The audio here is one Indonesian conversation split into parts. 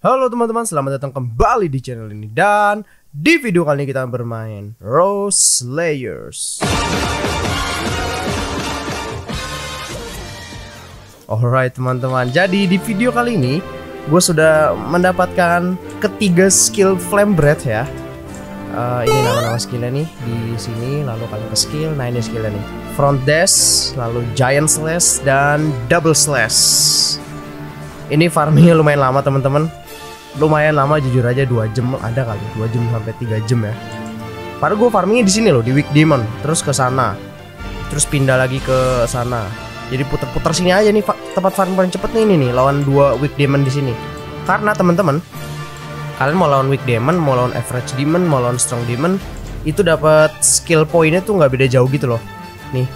Halo teman-teman, selamat datang kembali di channel ini dan di video kali ini kita bermain Rose Slayers. Alright teman-teman, jadi di video kali ini gue sudah mendapatkan ketiga skill Flame Breath ya. Uh, ini nama-nama skillnya nih di sini, lalu kalian ke skill. Nah ini skillnya nih, Front Dash, lalu Giant Slash dan Double Slash. Ini farmingnya lumayan lama teman-teman lumayan lama jujur aja dua jam ada kali dua jam sampai tiga jam ya. Padahal gue farmingnya di sini loh di Week Demon terus ke sana. Terus pindah lagi ke sana. Jadi putar-putar sini aja nih tempat farm paling cepet nih ini nih lawan dua Week Demon di sini. Karena teman-teman kalian mau lawan Weak Demon mau lawan Average Demon mau lawan Strong Demon itu dapat skill pointnya tuh nggak beda jauh gitu loh. Nih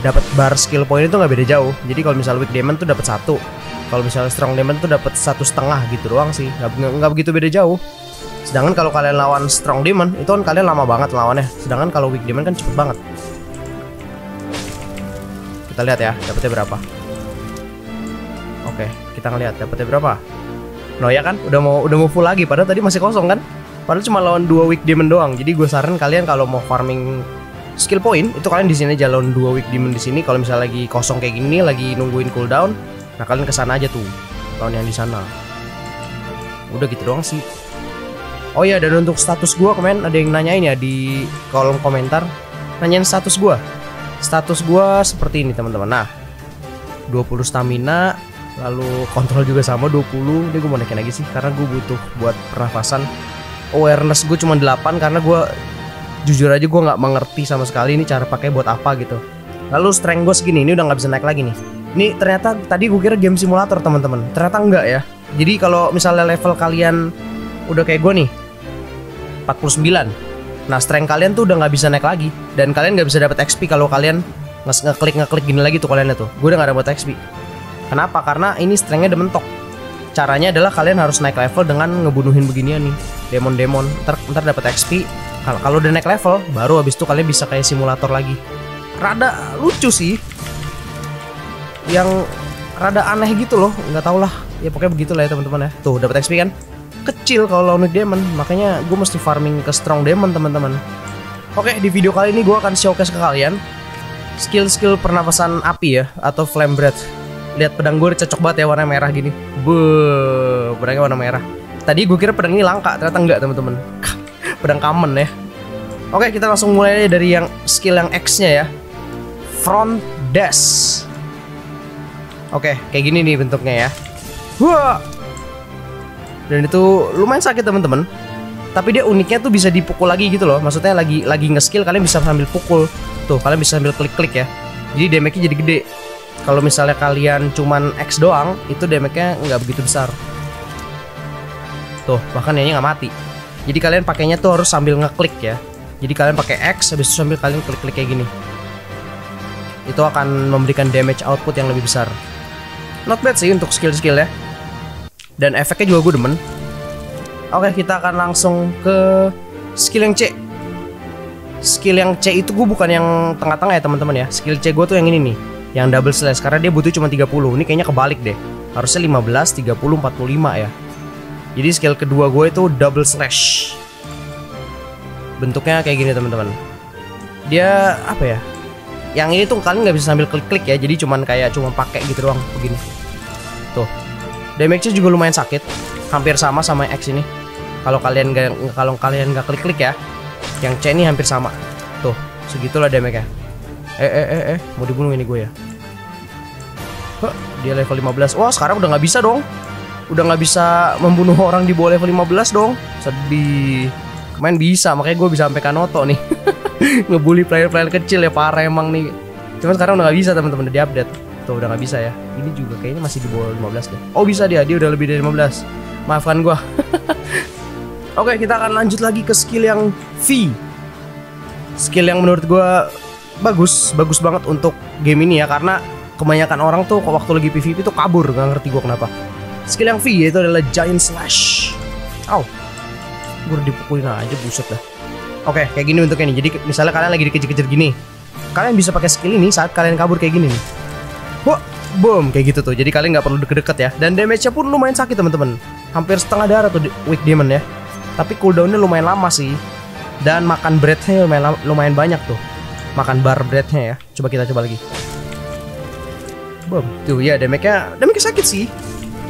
dapat bar skill point itu nggak beda jauh. Jadi kalau misalnya Weak Demon tuh dapat satu kalau misalnya strong demon tuh dapat satu setengah gitu doang sih. Nggak begitu beda jauh. Sedangkan kalau kalian lawan strong demon itu kan kalian lama banget lawannya. Sedangkan kalau weak demon kan cepet banget. Kita lihat ya dapetnya berapa. Oke kita ngeliat dapetnya berapa. No ya kan? Udah mau udah mau full lagi padahal tadi masih kosong kan? Padahal cuma lawan dua weak demon doang. Jadi gue saran kalian kalau mau farming skill point itu kalian di sini jalan dua weak demon di sini. Kalau misalnya lagi kosong kayak gini lagi nungguin cooldown Nah kalian ke sana aja tuh Lawan yang di sana. Udah gitu doang sih. Oh ya dan untuk status gua kemarin ada yang nanyain ya di kolom komentar. Nanyain status gua. Status gua seperti ini teman-teman. Nah 20 stamina Lalu kontrol juga sama 20 Ini gue mau naikin lagi sih Karena gue butuh buat pernafasan. Awareness gue cuma 8 Karena gue Jujur aja gue nggak mengerti sama sekali Ini cara pakai buat apa gitu. Lalu strength gue segini Ini udah nggak bisa naik lagi nih ini ternyata tadi gue kira game simulator teman-teman. Ternyata enggak ya. Jadi kalau misalnya level kalian udah kayak gue nih 49. Nah, strength kalian tuh udah nggak bisa naik lagi dan kalian nggak bisa dapat XP kalau kalian ngeklik ngeklik gini lagi tuh kalian tuh. Gue udah nggak dapat XP. Kenapa? Karena ini strengthnya udah mentok. Caranya adalah kalian harus naik level dengan ngebunuhin beginian nih, demon-demon. Ntar, ntar dapat XP. Kalau udah naik level, baru habis itu kalian bisa kayak simulator lagi. Rada lucu sih, yang rada aneh gitu loh nggak tau lah. Ya pokoknya begitu lah ya teman-teman ya. Tuh dapat XP kan? Kecil kalau lawan demon makanya gue mesti farming ke strong demon teman-teman. Oke di video kali ini gue akan showcase ke kalian skill-skill pernapasan api ya atau flame breath. Lihat pedang gue cocok banget ya warna merah gini. Be pedangnya warna merah. Tadi gue kira pedang ini langka ternyata enggak teman-teman. Pedang common ya. Oke kita langsung mulai dari yang skill yang X nya ya. Front dash Oke, kayak gini nih bentuknya ya. Wah. Dan itu lumayan sakit teman-teman. Tapi dia uniknya tuh bisa dipukul lagi gitu loh. Maksudnya lagi lagi nge-skill kalian bisa sambil pukul. Tuh, kalian bisa sambil klik-klik ya. Jadi damage-nya jadi gede. Kalau misalnya kalian cuman X doang, itu damage-nya nggak begitu besar. Tuh, bahkan ini nggak mati. Jadi kalian pakainya tuh harus sambil ngeklik ya. Jadi kalian pakai X habis itu sambil kalian klik-klik kayak gini. Itu akan memberikan damage output yang lebih besar not bad sih untuk skill-skill ya. Dan efeknya juga gue demen. Oke kita akan langsung ke skill yang C. Skill yang C itu gue bukan yang tengah-tengah ya teman-teman ya. Skill C gue tuh yang ini nih yang double slash. Karena dia butuh cuma 30 ini kayaknya kebalik deh. Harusnya 15, 30, 45 ya. Jadi skill kedua gue itu double slash. Bentuknya kayak gini teman-teman. Dia apa ya? Yang ini tuh kalian nggak bisa sambil klik-klik ya. Jadi cuman kayak cuma pakai gitu doang begini tuh. Damage-nya juga lumayan sakit. Hampir sama sama X ini. Kalau kalian nggak kalau kalian nggak klik-klik ya yang C ini hampir sama. Tuh segitulah damage-nya. Eh eh eh eh mau dibunuh ini gue ya? Huh, dia level 15 wah sekarang udah nggak bisa dong. Udah nggak bisa membunuh orang di bawah level 15 dong. Sedih. Kemarin bisa makanya gue bisa sampai kanoto nih. Ngebully player-player kecil ya parah emang nih. Cuman sekarang udah gak bisa teman-teman. Udah diupdate tuh udah gak bisa ya. Ini juga kayaknya masih di bawah 15 deh. Oh bisa dia. Dia udah lebih dari 15 maafkan gua. Oke kita akan lanjut lagi ke skill yang V. Skill yang menurut gua bagus. Bagus banget untuk game ini ya karena kebanyakan orang tuh waktu lagi PvP tuh kabur. Gak ngerti gua kenapa. Skill yang V itu adalah Giant Slash. Aw Gue udah dipukulin aja buset dah. Oke, kayak gini bentuknya nih. Jadi misalnya kalian lagi dikejar-kejar gini, kalian bisa pakai skill ini saat kalian kabur kayak gini nih. Wah, boom kayak gitu tuh. Jadi kalian nggak perlu deket-deket ya. Dan damage-nya pun lumayan sakit teman-teman. hampir setengah darah tuh weak demon ya. Tapi cooldownnya lumayan lama sih. Dan makan breadnya lumayan, lumayan banyak tuh. Makan bar breadnya ya. Coba kita coba lagi. Boom. Tuh ya damage-nya damage sakit sih.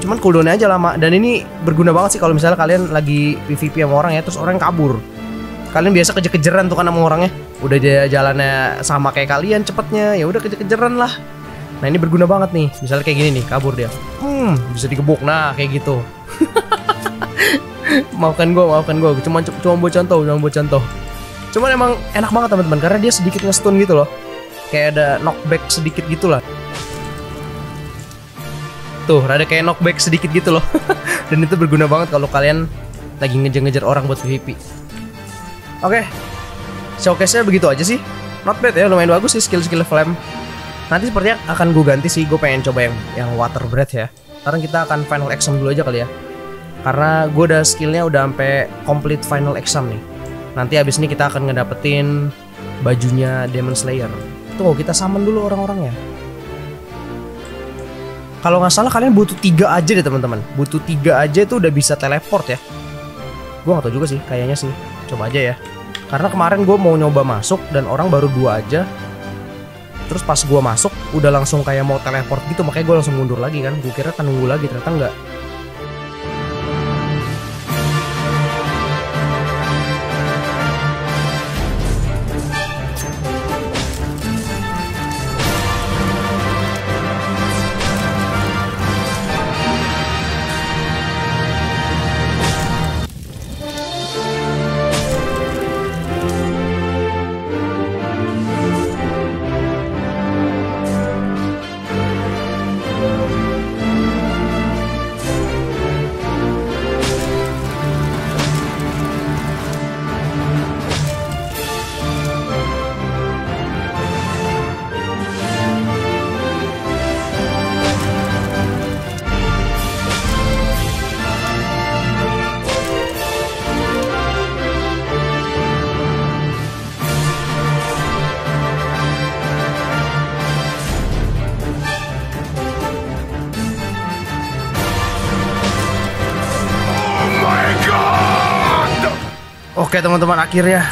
Cuman cooldownnya aja lama dan ini berguna banget sih kalau misalnya kalian lagi PvP sama orang ya terus orang kabur. Kalian biasa kejar-kejaran tuh kan sama orangnya. Udah jalannya sama kayak kalian cepetnya, ya udah kejar-kejaran lah. Nah ini berguna banget nih. Misalnya kayak gini nih, kabur dia. Hmm, bisa digebuk. Nah kayak gitu. maafkan gue, maafkan gue. Cuma cuma buat contoh, cuma buat contoh. Cuman emang enak banget teman-teman karena dia sedikit nge-stun gitu loh. Kayak ada knockback sedikit gitu lah. Tuh, ada kayak knockback sedikit gitu loh. Dan itu berguna banget kalau kalian lagi ngejar-ngejar orang buat PvP. Oke, showcase-nya begitu aja sih. Not bad ya, lumayan bagus sih skill-skill flame. Nanti sepertinya akan gue ganti sih, gue pengen coba yang yang water breath ya. Sekarang kita akan final exam dulu aja kali ya. Karena gue udah skillnya udah sampai complete final exam nih. Nanti abis ini kita akan ngedapetin bajunya Demon Slayer. Tuh kita summon dulu orang-orangnya. Kalau nggak salah kalian butuh tiga aja deh teman-teman. Butuh tiga aja itu udah bisa teleport ya. Gue nggak tahu juga sih, kayaknya sih. Coba aja ya. Karena kemarin gue mau nyoba masuk dan orang baru dua aja. Terus pas gue masuk udah langsung kayak mau teleport gitu makanya gue langsung mundur lagi kan. Gue kira kan nunggu lagi ternyata nggak. Oke teman-teman akhirnya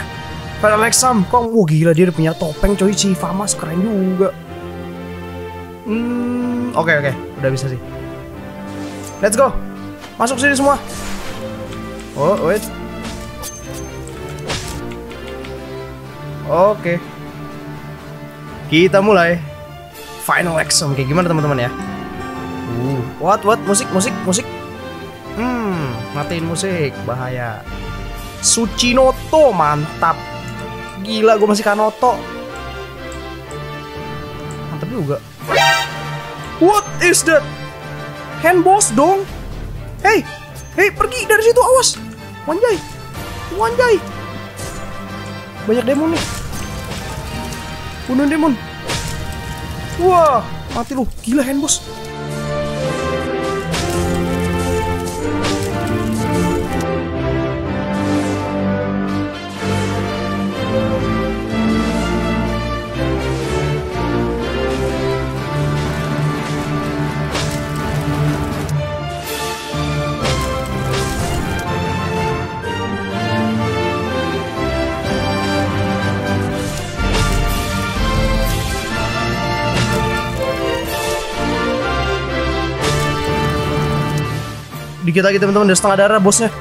Final exam kok wah gila dia punya topeng coy si Famas keren juga. Hmm, oke oke, udah bisa sih. Let's go. Masuk sini semua. Oh, wait. Oke. Kita mulai. Final exam kayak gimana teman-teman ya? Uh, what what musik musik musik. Hmm, matiin musik bahaya. Suchinoto mantap. Gila gue masih Kanoto. Mantap juga. What is that? Hand boss dong. Hey, hey pergi dari situ awas. Wanjai, Wanjai. Banyak demon nih. Bunuh demon. Wah, mati lu. Gila hand boss. Dikit lagi teman-teman udah setengah darah bosnya.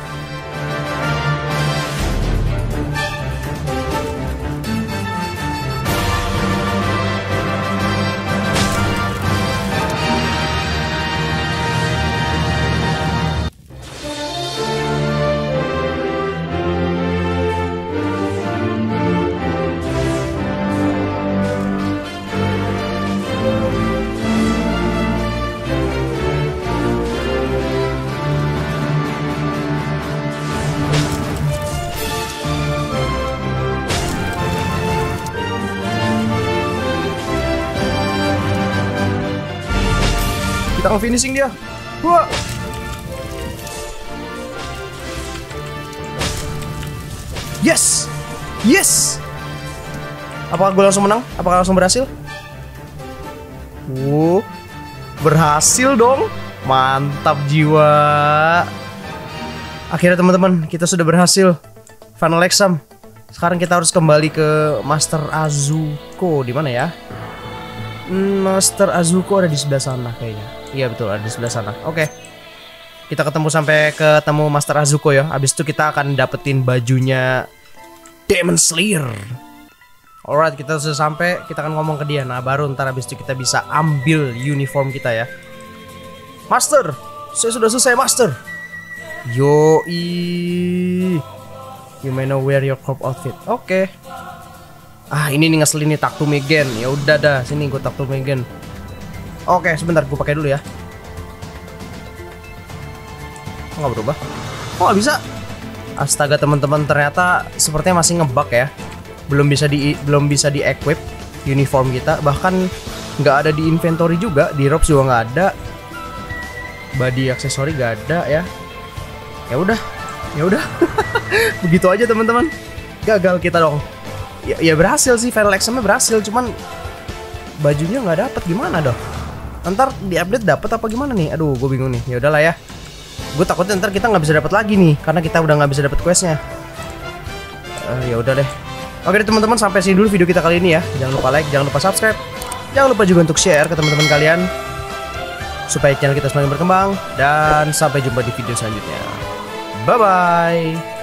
Akan finishing dia. Wah. Yes. Yes. Apakah gue langsung menang? Apakah langsung berhasil? Uh, berhasil dong. Mantap jiwa. Akhirnya teman-teman, kita sudah berhasil final exam. Sekarang kita harus kembali ke Master Azuko di mana ya? Hmm, Master Azuko ada di sebelah sana kayaknya. Iya betul, ada di sebelah sana. Oke. Kita ketemu sampai ketemu Master Azuko ya. Habis itu kita akan dapetin bajunya Demon Slayer. Alright, kita sudah sampai, kita akan ngomong ke dia. Nah, baru ntar habis itu kita bisa ambil uniform kita ya. Master, saya sudah selesai, Master. Yo, You may now wear your corp outfit. Oke. Ah, ini nih ngeselin nih Taktu Megan. Ya udah dah, sini gue Taktu Megan. Oke, sebentar gue pakai dulu ya. Kok nggak berubah? Kok nggak bisa? Astaga teman-teman, ternyata sepertinya masih ngebug ya. Belum bisa di belum bisa di equip uniform kita, bahkan nggak ada di inventory juga, di ropes juga nggak ada. Body aksesori nggak ada ya. Ya udah, ya udah. begitu aja teman-teman gagal kita dong ya, ya berhasil sih final examnya berhasil cuman bajunya nggak dapet gimana dong ntar di update dapet apa gimana nih aduh gue bingung nih ya udahlah ya gue takutnya ntar kita nggak bisa dapet lagi nih karena kita udah nggak bisa dapet questnya uh, ya udah deh oke deh teman-teman sampai sini dulu video kita kali ini ya jangan lupa like jangan lupa subscribe jangan lupa juga untuk share ke teman-teman kalian supaya channel kita semakin berkembang dan sampai jumpa di video selanjutnya bye bye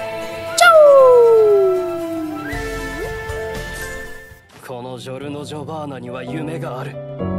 このジョルノ・ジョバーナには夢がある